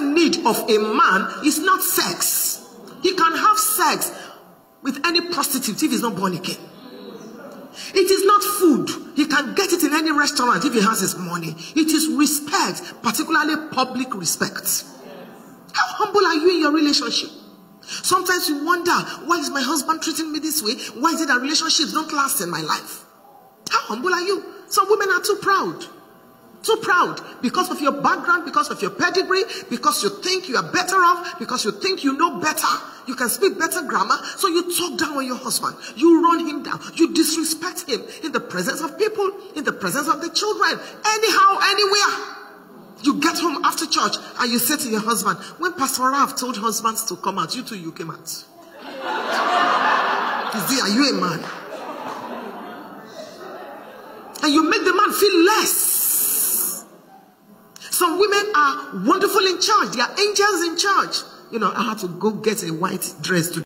need of a man is not sex. He can have sex with any prostitute if he's not born again. It is not food. He can get it in any restaurant if he has his money. It is respect, particularly public respect. How humble are you in your relationship? Sometimes you wonder, why is my husband treating me this way? Why is it that relationships don't last in my life? How humble are you? Some women are too proud. Too proud because of your background, because of your pedigree, because you think you are better off, because you think you know better, you can speak better grammar, so you talk down on your husband, you run him down, you disrespect him in the presence of people, in the presence of the children, anyhow, anywhere. You get home after church and you say to your husband, when Pastor Rav told husbands to come out, you too, you came out. Is there, are you a man? And you make the man feel less. Some women are wonderful in charge. They are angels in charge. You know, I had to go get a white dress to